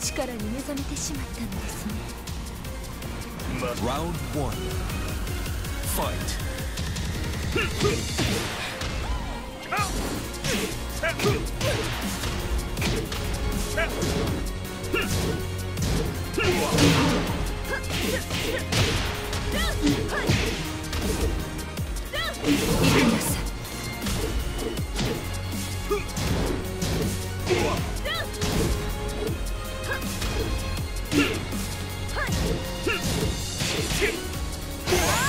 力に目覚めてしまったのですね Fight!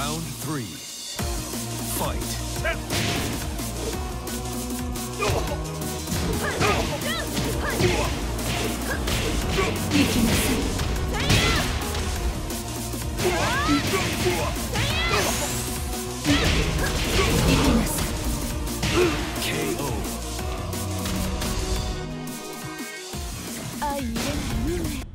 Round three. Fight. KO. 相入れない運命